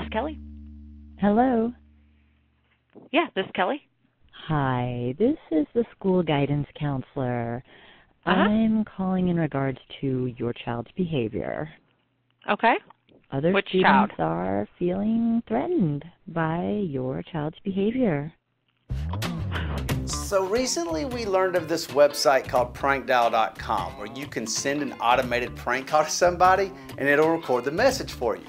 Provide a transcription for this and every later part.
this Kelley? Hello. Yeah, this is Kelley. Hi, this is the school guidance counselor. Uh-huh. I'm calling in regards to your child's behavior. Okay. Other Which students child? are feeling threatened by your child's behavior. So recently we learned of this website called prankdial.com where you can send an automated prank call to somebody and it'll record the message for you.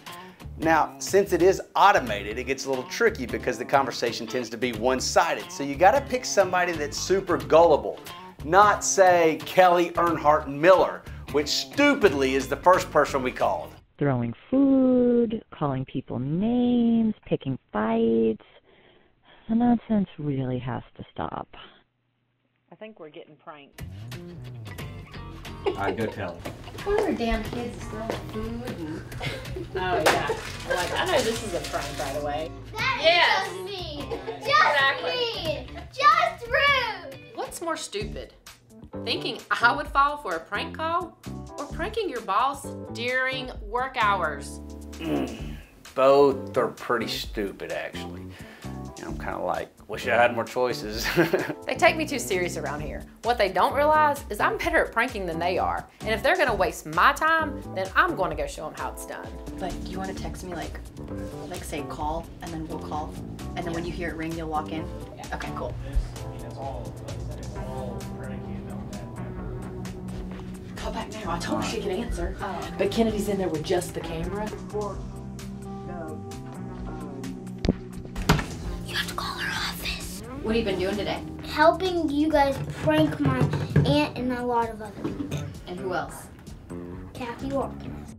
Now, since it is automated, it gets a little tricky because the conversation tends to be one-sided. So you gotta pick somebody that's super gullible, not say Kelley Earnhardt Miller, which stupidly is the first person we called. Throwing food, calling people names, picking fights. The nonsense really has to stop. I think we're getting pranked. All right, go tell her. Poor damn kids is throwing food and. Oh yeah. Like I know this is a prank, by the way. That is Yes. just mean. Just Exactly. mean. Just rude. What's more stupid? Thinking I would fall for a prank call, or pranking your boss during work hours? Mm, both are pretty stupid, actually. You know, I'm kind of like, wish I had more choices. They take me too serious around here. What they don't realize is I'm better at pranking than they are. And if they're gonna waste my time, then I'm gonna go show them how it's done. Like, do you want to text me, like, like say call, and then we'll call, and then when you hear it ring, you'll walk in? Okay, cool. Call back now. I told her she could answer. Oh. But Kennedy's in there with just the camera. What have you been doing today? Helping you guys prank my aunt and a lot of other people. And who else? Kathy Watkins.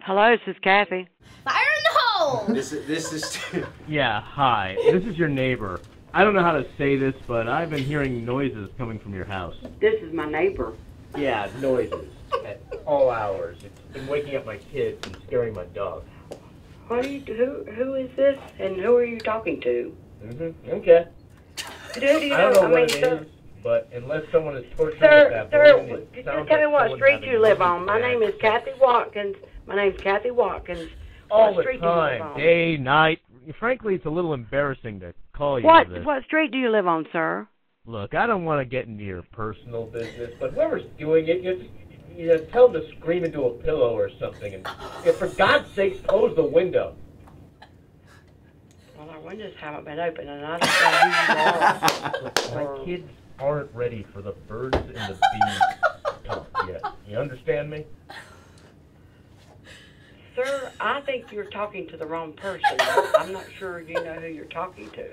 Hello, this is Kathy. Fire in the hole! This is this is. Yeah, hi. This is your neighbor. I don't know how to say this, but I've been hearing noises coming from your house. This is my neighbor. Yeah, noises. At all hours. It's been waking up my kids and scaring my dog. What are you, who who is this and who are you talking to? Mm-hmm. Okay. Who do you I don't know I what mean, it sir, is, but unless someone is torturing sir, that sir, it just tell me what street you live on. My name is. Kathy Watkins. My name's Kathy Watkins. All what the street do you time, day, night. Frankly, it's a little embarrassing to call you What this. what street do you live on, sir? Look, I don't want to get into your personal business, but whoever's doing it, you, you know, tell them to scream into a pillow or something, and yeah, for God's sake, close the window. Well, our windows haven't been open, and I don't know who you are. My kids aren't ready for the birds and the bees talk yet. You understand me? Sir, I think you're talking to the wrong person. I'm not sure you know who you're talking to.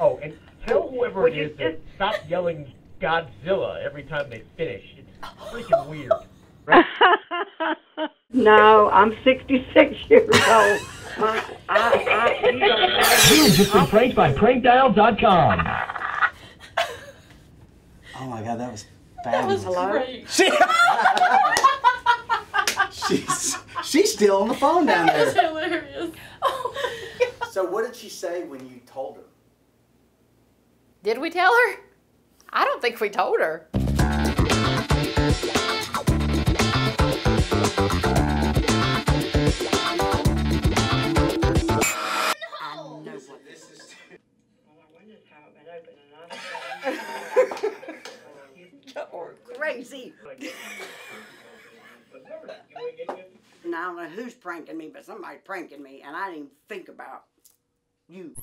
Oh, and tell whoever Would it you is to stop yelling Godzilla every time they finish. It's freaking weird. No, I'm 66 years old. My, I, I, you don't know. You've just been pranked by prankdial.com. Oh my god, that was fabulous. Hello? She, she's she's still on the phone down there. hilarious. so what did she say when you told her? Did we tell her? I don't think we told her. Crazy. And I don't know who's pranking me, but somebody's pranking me, and I didn't even think about you.